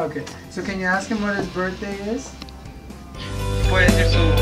Okay, so can you ask him what his birthday is? Puede su